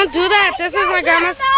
Don't do that. This is my grandma's.